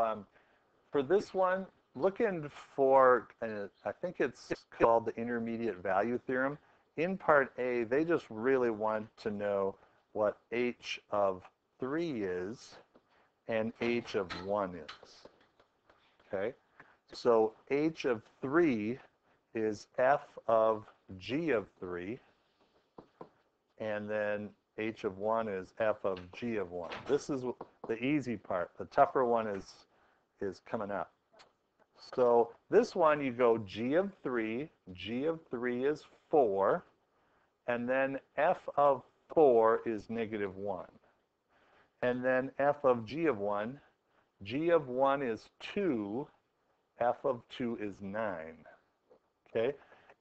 um, for this one, looking for, uh, I think it's called the intermediate value theorem. In part A, they just really want to know what h of 3 is and h of 1 is. Okay? So h of 3 is f of g of 3, and then h of 1 is f of g of 1. This is the easy part. The tougher one is, is coming up. So this one, you go g of 3. g of 3 is 4. And then f of 4 is negative 1. And then f of g of 1, g of 1 is 2, f of 2 is 9. Okay?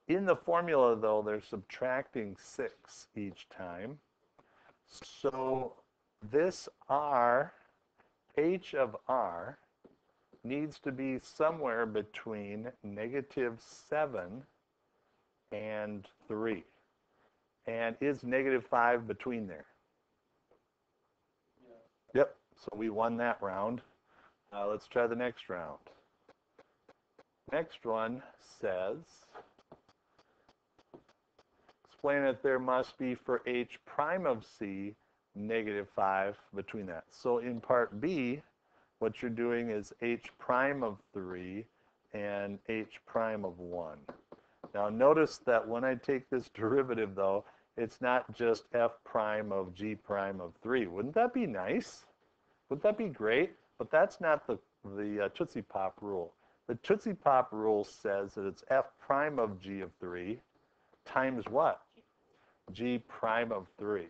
In the formula, though, they're subtracting 6 each time. So this r, h of r, needs to be somewhere between negative 7 and 3. And is negative 5 between there? Yeah. Yep, so we won that round. Uh, let's try the next round. Next one says, explain that there must be for h prime of c negative 5 between that. So in part B, what you're doing is h prime of 3 and h prime of 1. Now notice that when I take this derivative, though, it's not just f prime of g prime of 3. Wouldn't that be nice? Wouldn't that be great? But that's not the, the uh, Tootsie Pop rule. The Tootsie Pop rule says that it's f prime of g of 3 times what? g prime of 3.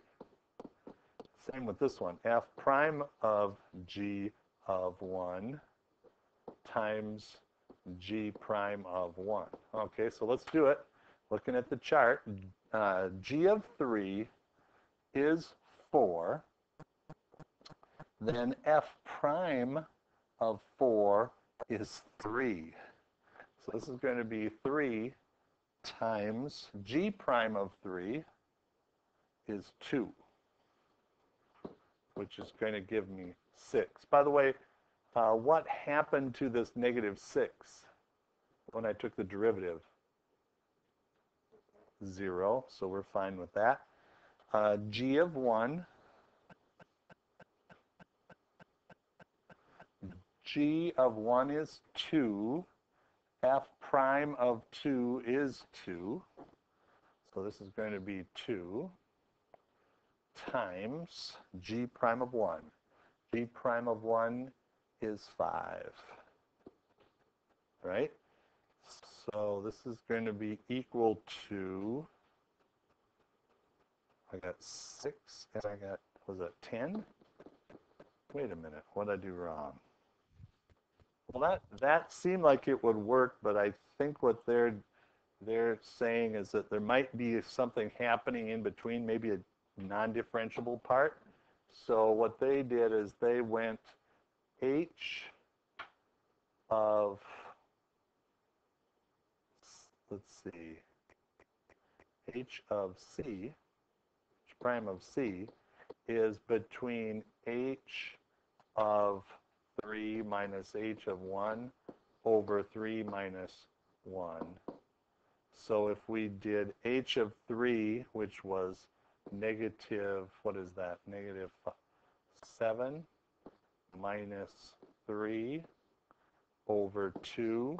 Same with this one. f prime of g of 1 times g prime of 1. Okay, so let's do it. Looking at the chart, uh, g of 3 is 4. Then f prime of 4 is 3. So this is going to be 3 times g prime of 3 is 2, which is going to give me 6. By the way, uh, what happened to this negative 6 when I took the derivative? 0, so we're fine with that. Uh, g of 1, g of 1 is 2, f prime of 2 is 2, so this is going to be 2 times g prime of 1. G prime of 1 is 5. Right? So this is going to be equal to, I got 6, and I got, was it 10? Wait a minute, what did I do wrong? Well, that, that seemed like it would work, but I think what they're, they're saying is that there might be something happening in between, maybe a non-differentiable part. So what they did is they went h of, let's see, h of c, h prime of c, is between h of 3 minus h of 1 over 3 minus 1. So if we did h of 3, which was negative, what is that, negative 7 minus 3 over 2.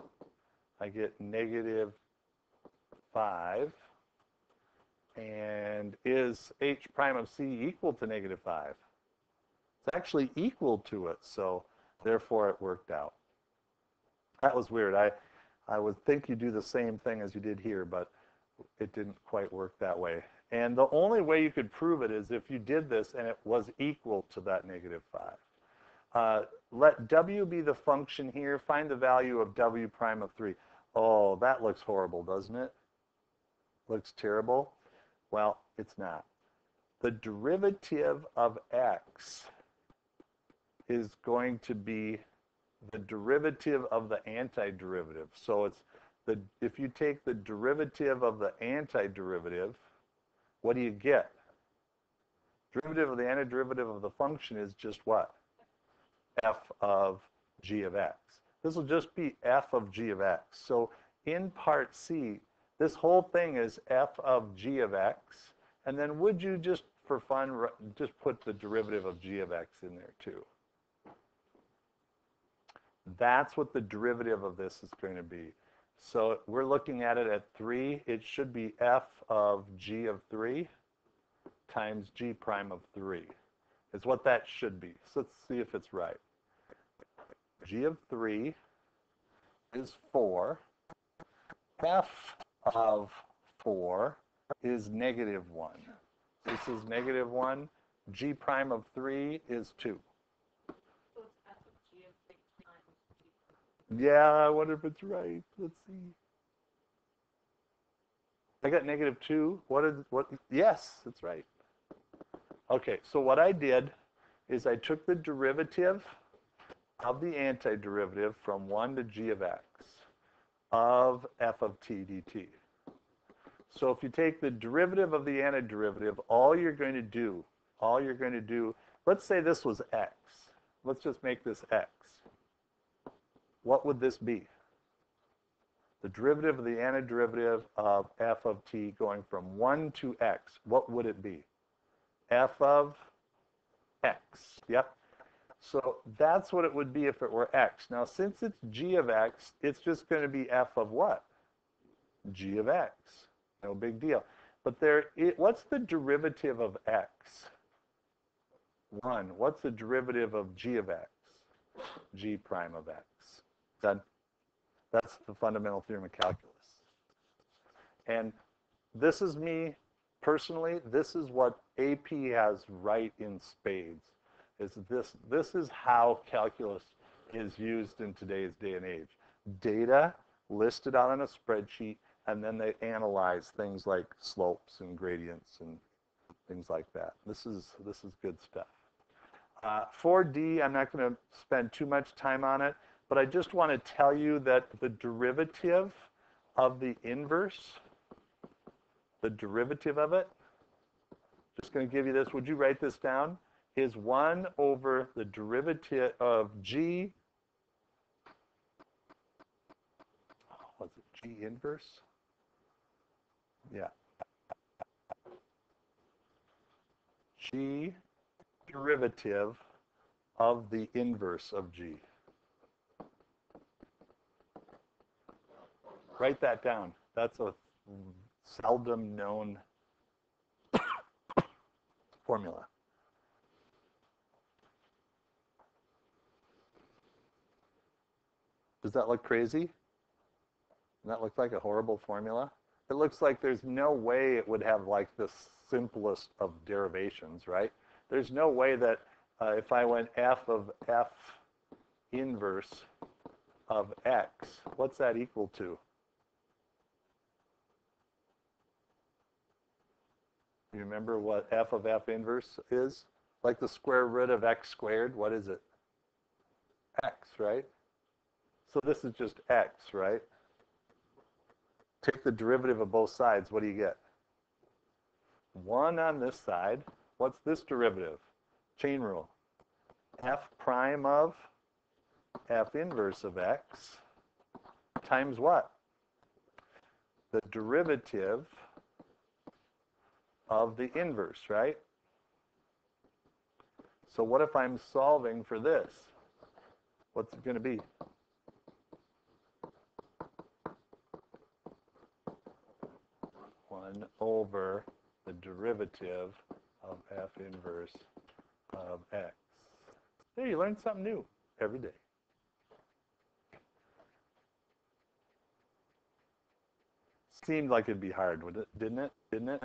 I get negative 5. And is h prime of c equal to negative 5? It's actually equal to it, so therefore it worked out. That was weird. I, I would think you do the same thing as you did here, but it didn't quite work that way. And the only way you could prove it is if you did this and it was equal to that negative 5. Uh, let w be the function here. Find the value of w prime of 3. Oh, that looks horrible, doesn't it? Looks terrible? Well, it's not. The derivative of x is going to be the derivative of the antiderivative. So it's the if you take the derivative of the antiderivative, what do you get? Derivative of the antiderivative of the function is just what? f of g of x. This will just be f of g of x. So in part C, this whole thing is f of g of x. And then would you just, for fun, just put the derivative of g of x in there too? That's what the derivative of this is going to be. So we're looking at it at 3. It should be f of g of 3 times g prime of 3 is what that should be. So let's see if it's right. g of 3 is 4. f of 4 is negative 1. This is negative 1. g prime of 3 is 2. Yeah, I wonder if it's right. Let's see. I got negative 2. What is, what? Yes, it's right. Okay, so what I did is I took the derivative of the antiderivative from 1 to g of x of f of t dt. So if you take the derivative of the antiderivative, all you're going to do, all you're going to do, let's say this was x. Let's just make this x. What would this be? The derivative of the antiderivative of f of t going from 1 to x, what would it be? f of x. Yep. So that's what it would be if it were x. Now, since it's g of x, it's just going to be f of what? g of x. No big deal. But there, it, what's the derivative of x? 1. What's the derivative of g of x? g prime of x. Done. That's the fundamental theorem of calculus. And this is me personally, this is what AP has right in spades. Is this this is how calculus is used in today's day and age. Data listed out on a spreadsheet, and then they analyze things like slopes and gradients and things like that. This is this is good stuff. Uh, 4D, I'm not going to spend too much time on it, but I just want to tell you that the derivative of the inverse the derivative of it, just going to give you this. Would you write this down? Is 1 over the derivative of g, was it g inverse? Yeah. g derivative of the inverse of g. Write that down. That's a seldom known formula. Does that look crazy? That looks like a horrible formula? It looks like there's no way it would have like the simplest of derivations, right? There's no way that uh, if I went f of f inverse of x, what's that equal to? You remember what f of f inverse is? Like the square root of x squared, what is it? x, right? So this is just x, right? Take the derivative of both sides, what do you get? 1 on this side. What's this derivative? Chain rule. f prime of f inverse of x times what? The derivative of the inverse, right? So what if I'm solving for this? What's it going to be? One over the derivative of f inverse of x. There, you learn something new every day. Seemed like it'd be hard? Didn't it? Didn't it?